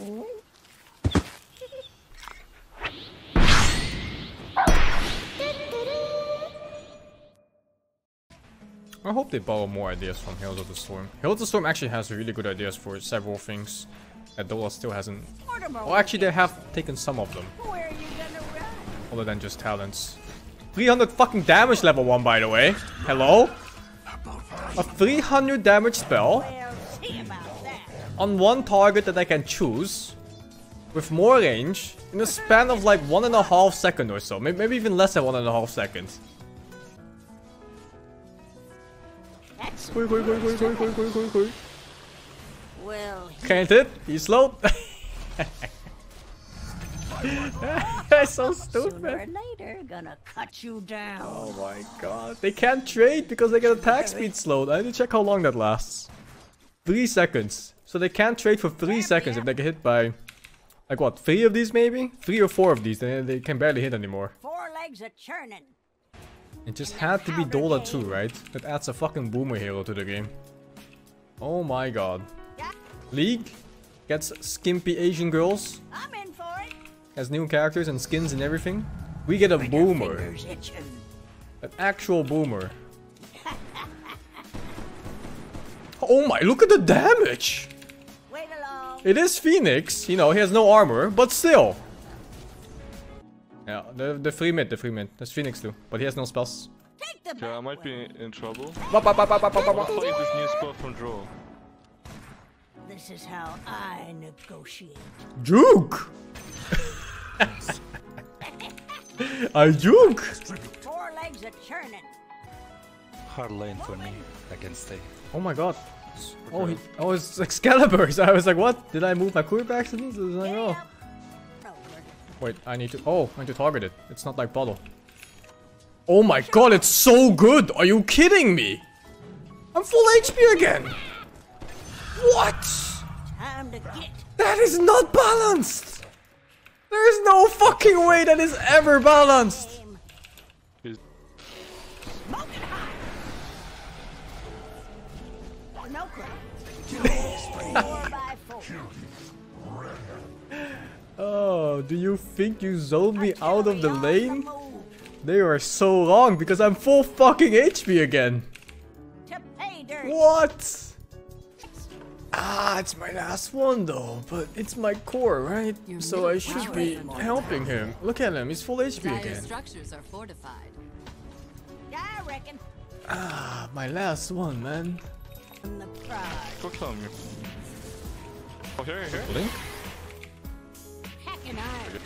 I hope they borrow more ideas from Heroes of the Storm. Heroes of the Storm actually has really good ideas for several things that Dota still hasn't. Well, actually, they have taken some of them. Where are you gonna run? Other than just talents. 300 fucking damage level 1, by the way. Hello? A 300 damage spell on one target that I can choose with more range in a span of like one and a half second or so. May- Maybe even less than one and a half seconds. That's Quick, quick, quick, quick, quick, quick, quick, quick, quick. well. Can't hit. He's slow. That's so Sooner or stupid. later, gonna cut you down. Oh my god. They can't trade because they get attack speed slowed. I need to check how long that lasts. Three seconds. So they can't trade for three seconds if they get hit by... Like what, three of these maybe? Three or four of these, then they can barely hit anymore. Four legs are churning. It just had to be Dota too, right? That adds a fucking boomer hero to the game. Oh my god. League gets skimpy Asian girls, I'm in for it. has new characters and skins and everything. We get a boomer. An actual boomer. Oh my, look at the damage! Wait along. It is Phoenix, you know, he has no armor, but still. Yeah, the, the free mid, the free mid. That's Phoenix too, but he has no spells. Yeah, I might be in trouble. Ba, ba, ba, ba, ba, ba, ba, I'm this new spell from Draw. This is how I negotiate. Juke! I juke! Four legs a churning. Hard lane for me. I can stay. Oh my god. Oh, he, oh, it's Excalibur. So I was like, what? Did I move my query by accident? I was like, oh. Wait, I need to. Oh, I need to target it. It's not like bottle. Oh my god, it's so good! Are you kidding me? I'm full HP again! What? Time to get. That is not balanced! There is no fucking way that is ever balanced! Oh, do you think you zoned me out of the lane? They are so long because I'm full fucking HP again. To pay dirt. What? Ah, it's my last one though, but it's my core, right? Your So I should be helping him. Look at him, he's full HP Dire again. structures are fortified. I reckon. Ah, my last one, man. Go kill him. Oh, here, here. Link? I.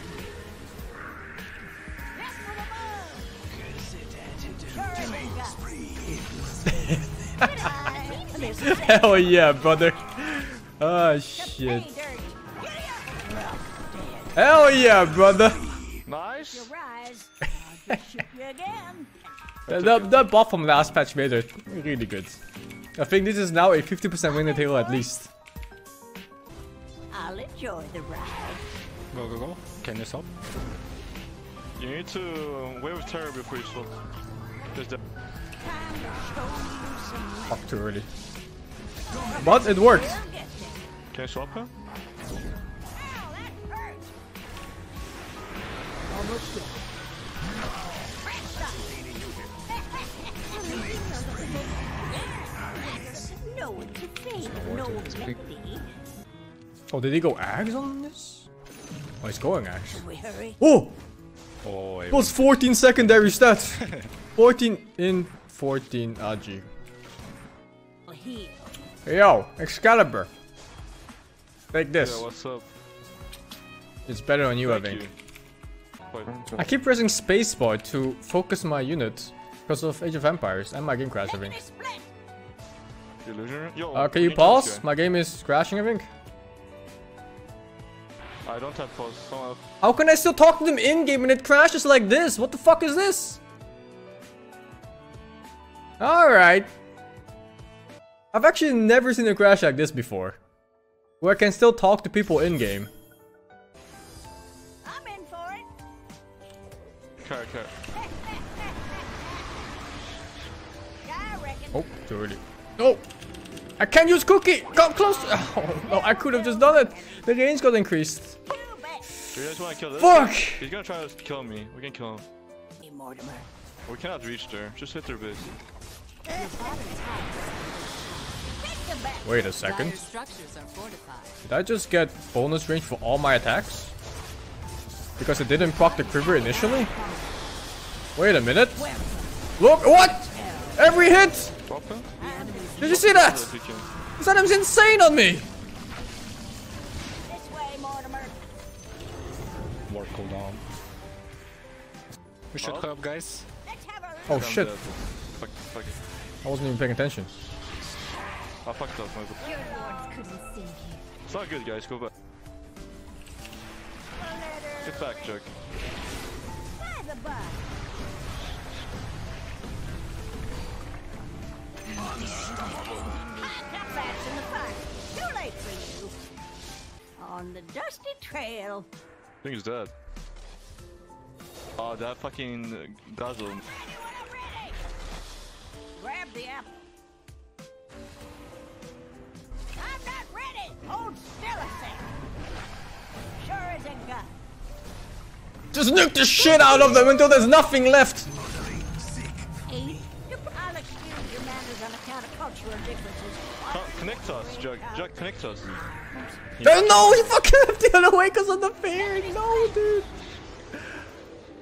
Hell yeah, brother. Oh shit. Hell yeah, brother. Nice. that, that, buff from last patch made it really good. I think this is now a 50% win table at least. I'll enjoy the ride. Go, go, go. Can you stop? You need to wave terror before you swap. Just the Time you some Fuck too early. But it worked. We'll get you. Can you swap him? Ow, that hurts. Almost dead. No one to fade, no pity. Oh, did he go Axe on this? Oh, he's going Axe. We hurry. Oh! Oh, It was 14 secondary stats. 14 in 14 AG. Heal. Yo, Excalibur. Take this. Yeah, what's up? It's better on you, I think. you. I keep pressing spacebar to focus my unit because of Age of Empires and my game crash, I think. Split. Illusion? Yo, Uh, can you pause? My game is crashing, I think. I don't have pause. Someone How can I still talk to them in-game when it crashes like this? What the fuck is this? Alright. I've actually never seen a crash like this before. Where I can still talk to people in-game. I'm in for it. Care, care. I. Oh, too early. Oh! I can't use cookie! Come close! Oh no, I could have just done it! The range got increased. Do you guys want to kill this? Fuck! guy? He's gonna try to kill me. We can kill him. Mortimer. We cannot reach there. Just hit their base. Wait a second. Dire structures are fortified. Did I just get bonus range for all my attacks? Because it didn't proc the quiver initially? Wait a minute. Look, what? Every hit! Did you see that? Yes. This item's insane on me! This way, Mortimer. More cooldown. We should help, guys. Let's have a Oh shit. Fuck, fuck. I wasn't even paying attention. I fucked up. My. Your lords couldn't save you. It's not good, guys. Go back. Get back, Jug. By the by. Not fast in the fire. Too late for you. On the dusty trail. I think he's dead. Oh, that fucking uh, dazzle. Ready. Grab the apple. I'm not ready. Hold still a second. Sure as a gun. Just nuke the shit out of them until there's nothing left! Co- connect us, Jug. Jug, connect us. No, you fucking left the other way because of the fair! No, dude!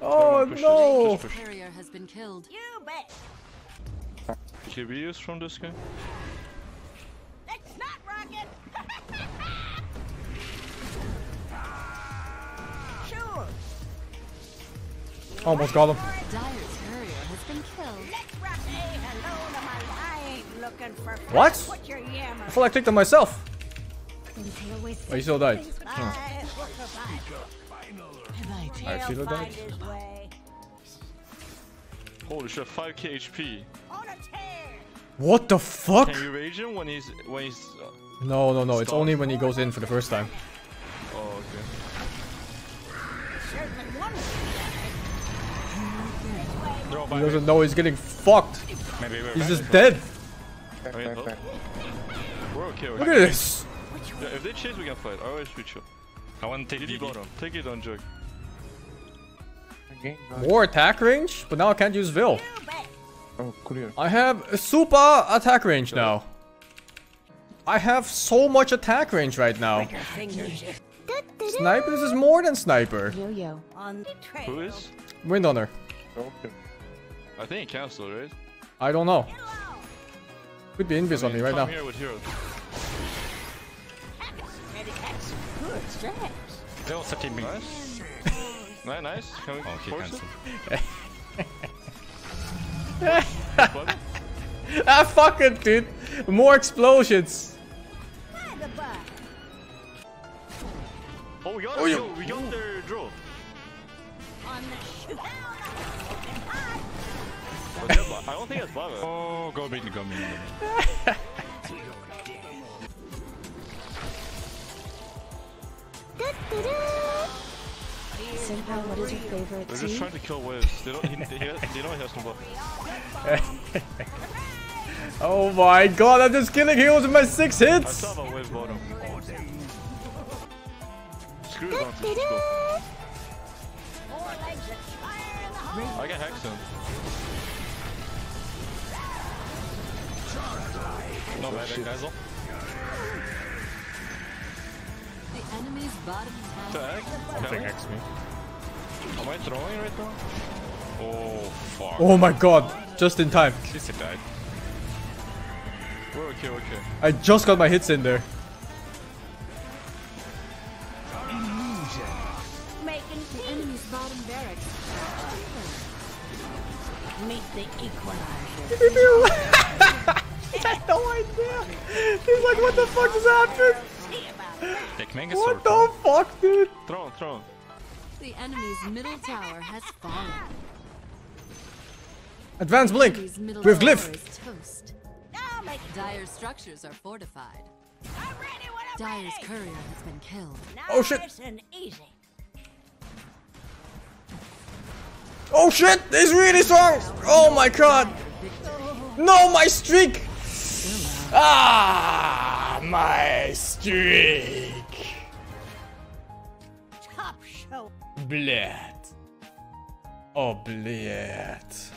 Oh Push this, no! push, push. Has been killed. You bet. Can we use from this guy? Let's not rocket. sure. Almost got him. Dire's courier has been killed. Let's rock. Say hello to my. I ain't looking for. What? Put your yammer. I feel like I clicked on myself. always Oh, he still died. I will provide. Alright, Philo died. Holy shit, 5k HP. On a tear. What the fuck? Can you rage him when he's when he's? Uh, No, no, no, it's only when he goes in for the first time. oh, okay. Certainly one. Throw He doesn't know he's getting fucked. Maybe we're He's just dead. I mean, oh. We're okay. We're Look at this. Yeah, if they chase, we can fight. I always reach you. I want to take DD DD. bottom. Take it on Jug. More attack range, but now I can't use Vil. Oh, courier. I have a super attack range now. I have so much attack range right now. Fingers Snipers is more than sniper. yo-yo on the trail. Who is? Wind Hunter. Okay. I think he canceled, right? I don't know. Hello. Could be invis on me right now. here with heroes. Ready, that's good stress. They also team me. Nice. nice, nice. Can we Oh, force cancelled. it? Ah, fuck it, dude. More explosions. By the by. Oh, we got Oh, it. you- we got their draw. On the shoot. But they're bu- I don't think it's Baba. Oh, go mid, go mid. go. Senpai, what is your favorite They're just trying to kill waves. They don't. He, he, they know he has no buff. Oh my god, I'm just killing heroes with my six hits! I hits. saw about wave bottom. Screw it on. Let's go. Four legs No bad, guys. The enemy's bottom tower. Tag. Can me. Am I throwing right now? Oh, fuck. Oh my god, just in time. This he died. We're okay, we're okay. I just got my hits in there. Making The tea. enemy's bottom barracks. Meet the equalizer. I had no idea. He's like, what the fuck just happened? See about that. Take Mega What Sword. the fuck, dude? Throw him, throw him. The enemy's middle tower has fallen. Advance blink. With glyph. toast. I'll make it. Dire structures are fortified. I'm ready when I'm Dire's ready. courier has been killed. Oh, shit. Nice and easy. Oh shit, he's really strong. Oh my god. No, my streak. Ah, my streak. Top show. Блядь. О, блядь.